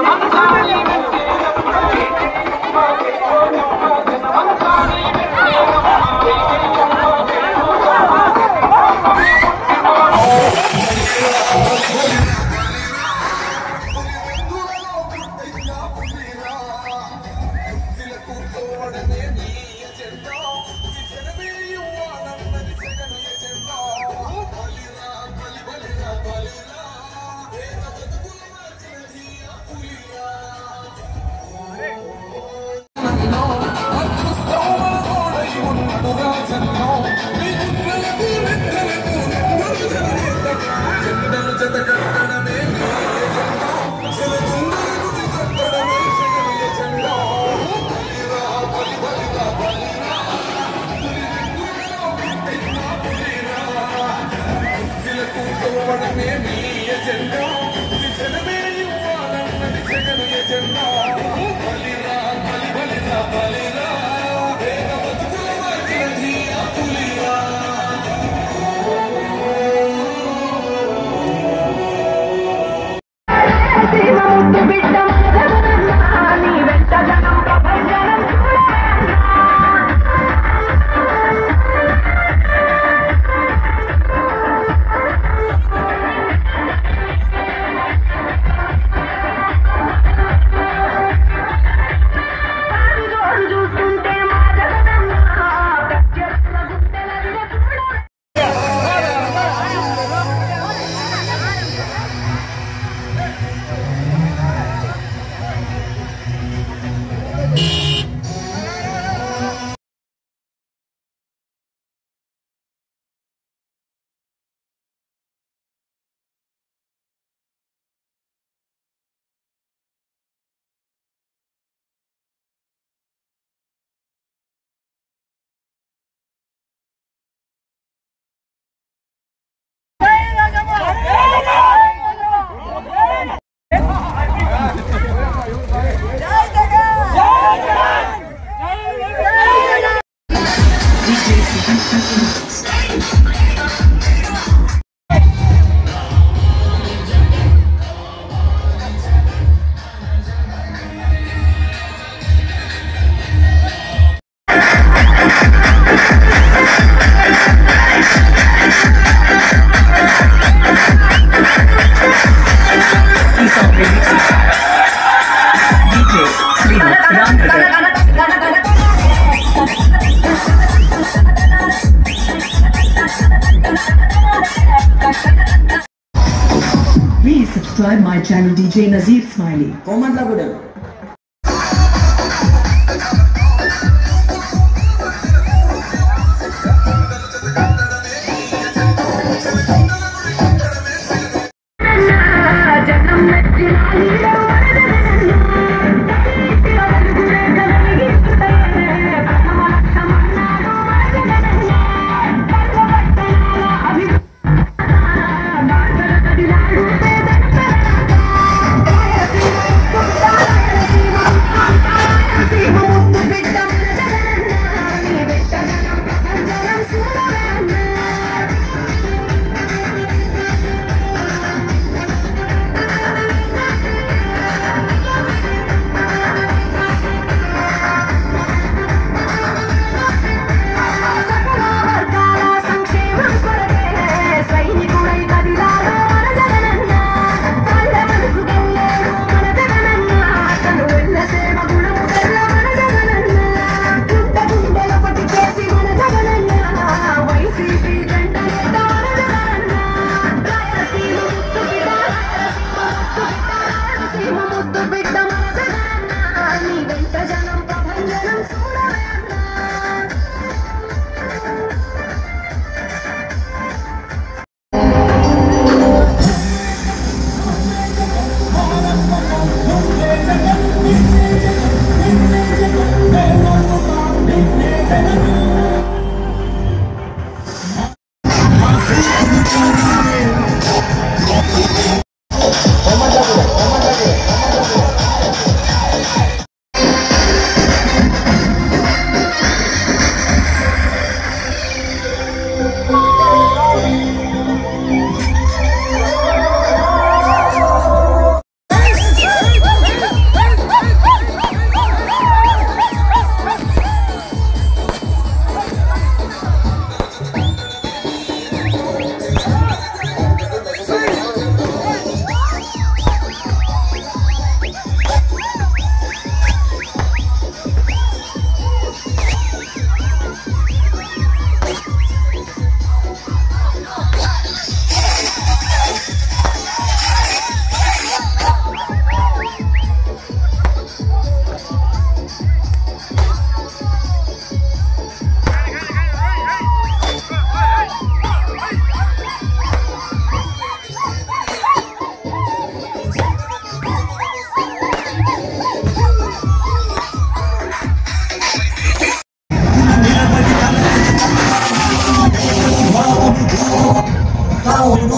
Vamos, subscribe my channel DJ Nazir Smiley. we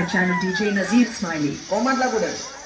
my channel DJ Nazir Smiley. Comment like